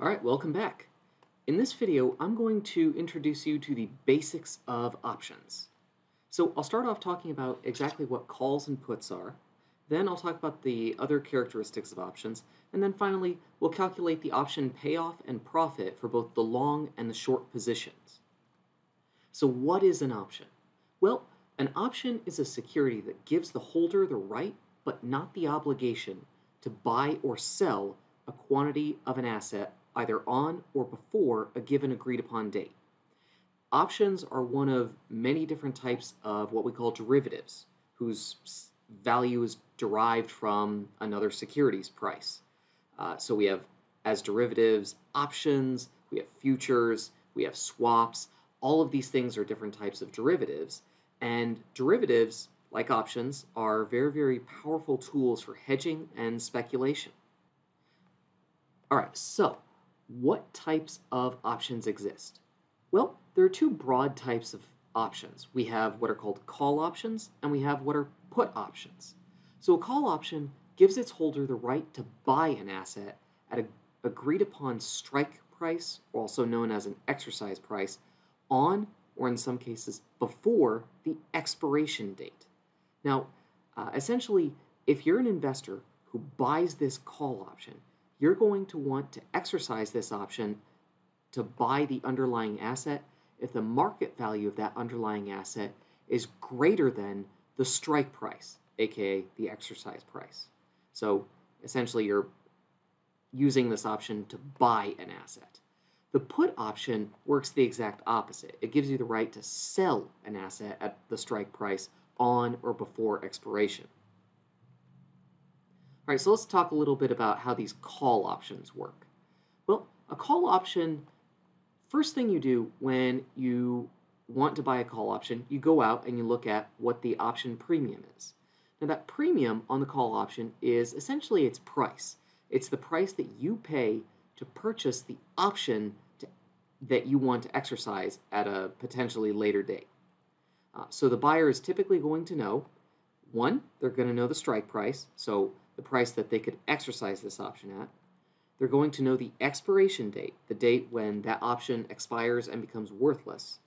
Alright, welcome back. In this video, I'm going to introduce you to the basics of options. So I'll start off talking about exactly what calls and puts are, then I'll talk about the other characteristics of options, and then finally we'll calculate the option payoff and profit for both the long and the short positions. So what is an option? Well, an option is a security that gives the holder the right but not the obligation to buy or sell a quantity of an asset either on or before a given agreed upon date. Options are one of many different types of what we call derivatives, whose value is derived from another security's price. Uh, so we have, as derivatives, options, we have futures, we have swaps. All of these things are different types of derivatives. And derivatives, like options, are very, very powerful tools for hedging and speculation. All right, so what types of options exist? Well, there are two broad types of options. We have what are called call options, and we have what are put options. So a call option gives its holder the right to buy an asset at an agreed upon strike price, also known as an exercise price, on or in some cases before the expiration date. Now, uh, essentially, if you're an investor who buys this call option, you're going to want to exercise this option to buy the underlying asset if the market value of that underlying asset is greater than the strike price, aka the exercise price. So essentially, you're using this option to buy an asset. The put option works the exact opposite. It gives you the right to sell an asset at the strike price on or before expiration. All right, so let's talk a little bit about how these call options work. Well, a call option, first thing you do when you want to buy a call option, you go out and you look at what the option premium is. Now that premium on the call option is essentially its price. It's the price that you pay to purchase the option to, that you want to exercise at a potentially later date. Uh, so the buyer is typically going to know, one, they're going to know the strike price, so the price that they could exercise this option at. They're going to know the expiration date, the date when that option expires and becomes worthless.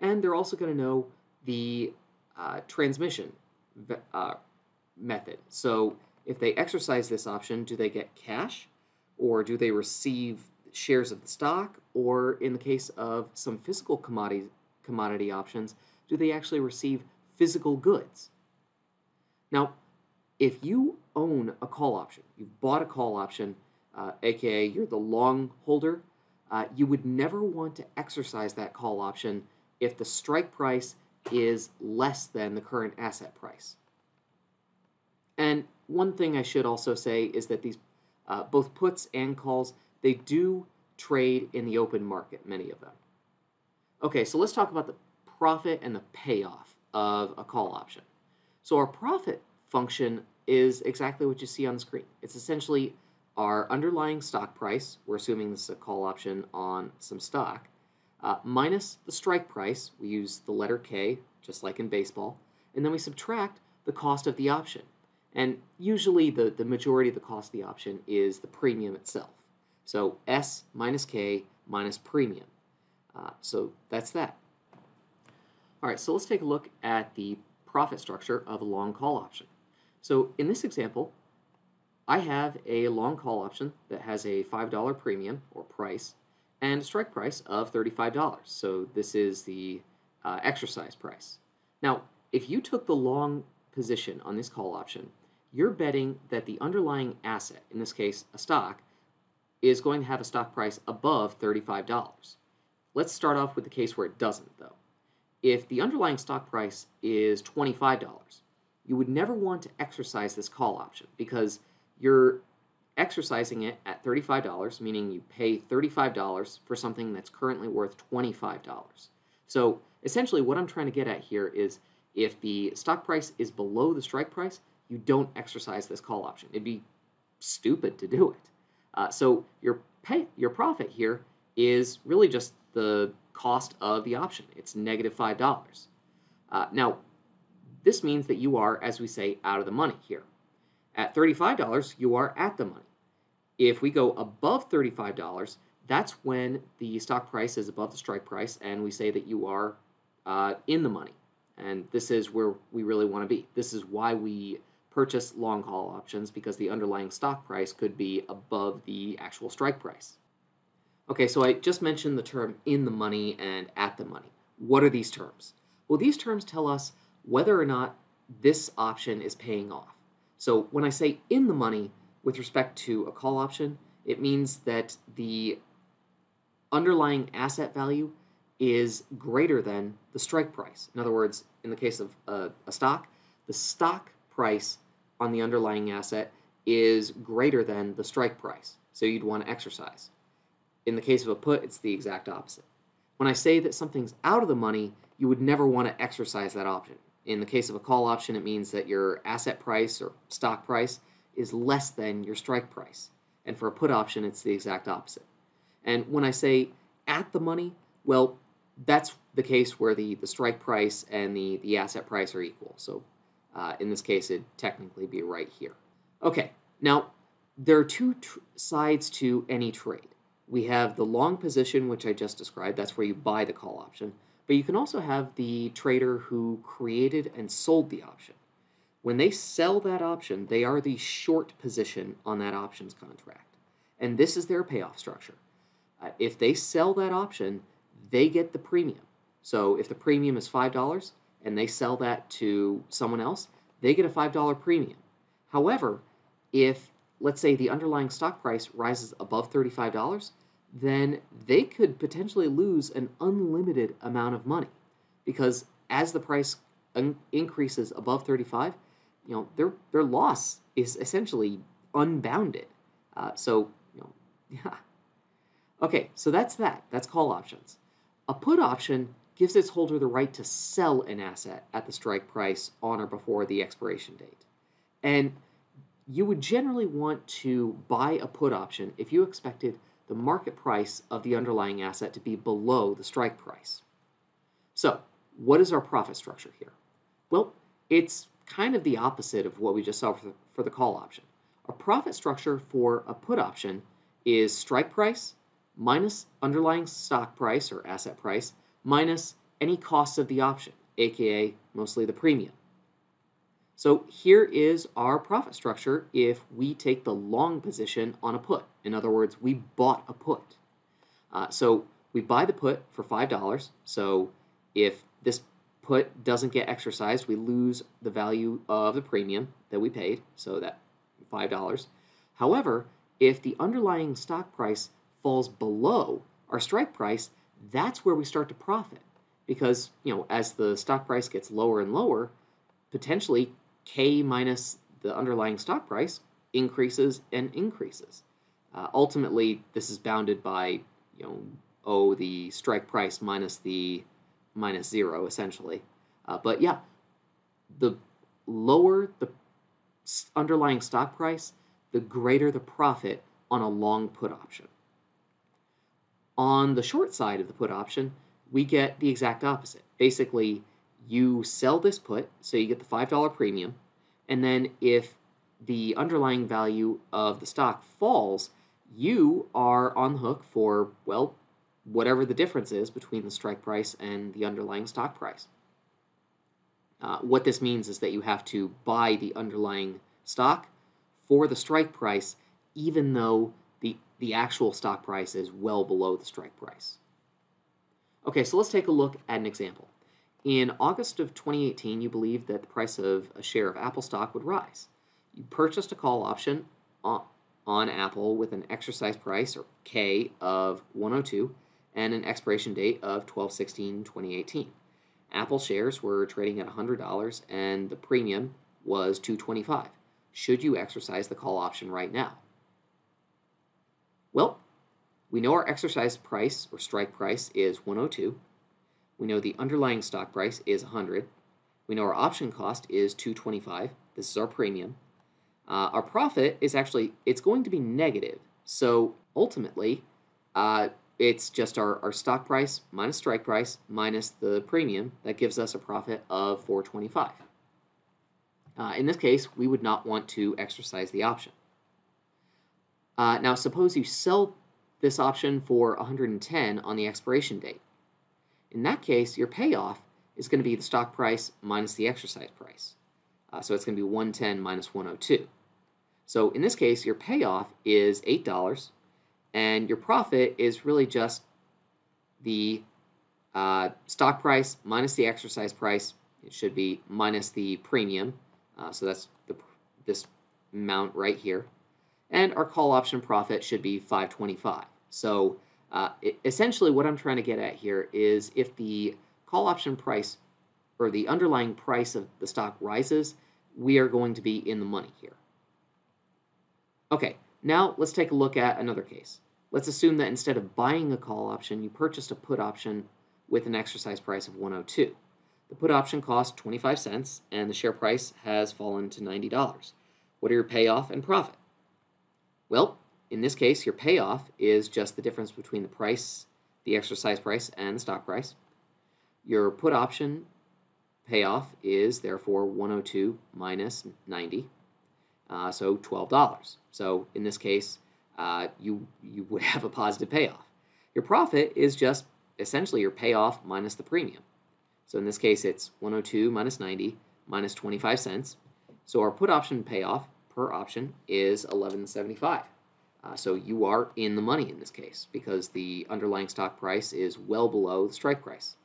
And they're also going to know the uh, transmission uh, method. So if they exercise this option, do they get cash or do they receive shares of the stock? Or in the case of some physical commodity, commodity options, do they actually receive physical goods? Now, if you own a call option, you've bought a call option, uh, aka you're the long holder, uh, you would never want to exercise that call option if the strike price is less than the current asset price. And one thing I should also say is that these, uh, both puts and calls, they do trade in the open market, many of them. Okay, so let's talk about the profit and the payoff of a call option. So our profit function is exactly what you see on the screen. It's essentially our underlying stock price, we're assuming this is a call option on some stock, uh, minus the strike price, we use the letter K, just like in baseball, and then we subtract the cost of the option. And usually the, the majority of the cost of the option is the premium itself. So S minus K minus premium. Uh, so that's that. All right, so let's take a look at the profit structure of a long call option. So in this example, I have a long call option that has a $5 premium or price and a strike price of $35. So this is the uh, exercise price. Now, if you took the long position on this call option, you're betting that the underlying asset, in this case a stock, is going to have a stock price above $35. Let's start off with the case where it doesn't, though. If the underlying stock price is $25, you would never want to exercise this call option because you're exercising it at $35, meaning you pay $35 for something that's currently worth $25. So essentially, what I'm trying to get at here is if the stock price is below the strike price, you don't exercise this call option. It'd be stupid to do it. Uh, so your pay, your profit here is really just the cost of the option. It's negative negative five dollars. Uh, now, this means that you are, as we say, out of the money here. At $35, you are at the money. If we go above $35, that's when the stock price is above the strike price, and we say that you are uh, in the money. And this is where we really want to be. This is why we purchase long call options because the underlying stock price could be above the actual strike price. Okay, so I just mentioned the term in the money and at the money. What are these terms? Well, these terms tell us whether or not this option is paying off. So when I say in the money with respect to a call option, it means that the underlying asset value is greater than the strike price. In other words, in the case of a, a stock, the stock price on the underlying asset is greater than the strike price. So you'd want to exercise. In the case of a put, it's the exact opposite. When I say that something's out of the money, you would never want to exercise that option. In the case of a call option, it means that your asset price or stock price is less than your strike price. And for a put option, it's the exact opposite. And when I say at the money, well, that's the case where the, the strike price and the, the asset price are equal. So uh, in this case, it'd technically be right here. Okay, now there are two sides to any trade. We have the long position, which I just described, that's where you buy the call option. But you can also have the trader who created and sold the option. When they sell that option, they are the short position on that options contract. And this is their payoff structure. Uh, if they sell that option, they get the premium. So if the premium is $5 and they sell that to someone else, they get a $5 premium. However, if let's say the underlying stock price rises above $35, then they could potentially lose an unlimited amount of money because as the price increases above 35, you know, their their loss is essentially unbounded. Uh, so, you know, yeah. Okay, so that's that. That's call options. A put option gives its holder the right to sell an asset at the strike price on or before the expiration date. And you would generally want to buy a put option if you expected the market price of the underlying asset to be below the strike price. So, what is our profit structure here? Well, it's kind of the opposite of what we just saw for the, for the call option. A profit structure for a put option is strike price minus underlying stock price or asset price minus any costs of the option, aka mostly the premium. So here is our profit structure if we take the long position on a put. In other words, we bought a put. Uh, so we buy the put for $5. So if this put doesn't get exercised, we lose the value of the premium that we paid, so that $5. However, if the underlying stock price falls below our strike price, that's where we start to profit. Because, you know, as the stock price gets lower and lower, potentially K minus the underlying stock price increases and increases. Uh, ultimately, this is bounded by, you know, oh, the strike price minus the minus zero, essentially. Uh, but yeah, the lower the underlying stock price, the greater the profit on a long put option. On the short side of the put option, we get the exact opposite. Basically, you sell this put, so you get the $5 premium, and then if the underlying value of the stock falls, you are on the hook for, well, whatever the difference is between the strike price and the underlying stock price. Uh, what this means is that you have to buy the underlying stock for the strike price, even though the, the actual stock price is well below the strike price. Okay, so let's take a look at an example. In August of 2018, you believed that the price of a share of Apple stock would rise. You purchased a call option on, Apple with an exercise price, or K, of 102 and an expiration date of 12 16 2018. Apple shares were trading at $100 and the premium was 225. Should you exercise the call option right now? Well, we know our exercise price or strike price is 102 we know the underlying stock price is 100. We know our option cost is 225. This is our premium. Uh, our profit is actually it's going to be negative. So ultimately, uh, it's just our, our stock price minus strike price minus the premium that gives us a profit of 425. Uh, in this case, we would not want to exercise the option. Uh, now, suppose you sell this option for 110 on the expiration date. In that case, your payoff is going to be the stock price minus the exercise price. Uh, so it's going to be 110 minus 102. So in this case, your payoff is $8, and your profit is really just the uh, stock price minus the exercise price. It should be minus the premium. Uh, so that's the, this amount right here. And our call option profit should be 525. So uh, essentially what I'm trying to get at here is if the call option price or the underlying price of the stock rises, we are going to be in the money here. Okay, now let's take a look at another case. Let's assume that instead of buying a call option, you purchased a put option with an exercise price of 102. The put option cost 25 cents and the share price has fallen to $90. What are your payoff and profit? Well, in this case, your payoff is just the difference between the price, the exercise price, and the stock price. Your put option payoff is therefore 102 minus 90, uh, so $12. So in this case, uh, you, you would have a positive payoff. Your profit is just essentially your payoff minus the premium. So in this case, it's 102 minus 90 minus 25 cents. So our put option payoff per option is 1175. Uh, so you are in the money in this case because the underlying stock price is well below the strike price.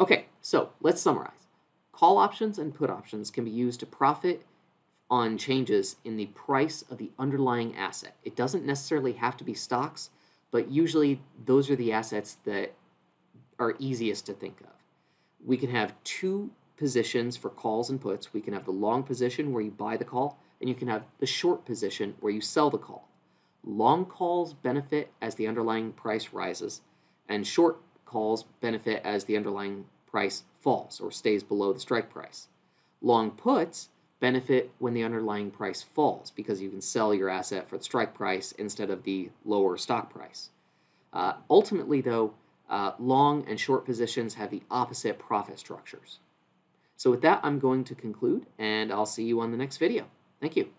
Okay, so let's summarize. Call options and put options can be used to profit on changes in the price of the underlying asset. It doesn't necessarily have to be stocks, but usually those are the assets that are easiest to think of. We can have two positions for calls and puts. We can have the long position where you buy the call, and you can have the short position where you sell the call. Long calls benefit as the underlying price rises, and short calls benefit as the underlying price falls or stays below the strike price. Long puts benefit when the underlying price falls because you can sell your asset for the strike price instead of the lower stock price. Uh, ultimately, though, uh, long and short positions have the opposite profit structures. So with that, I'm going to conclude, and I'll see you on the next video. Thank you.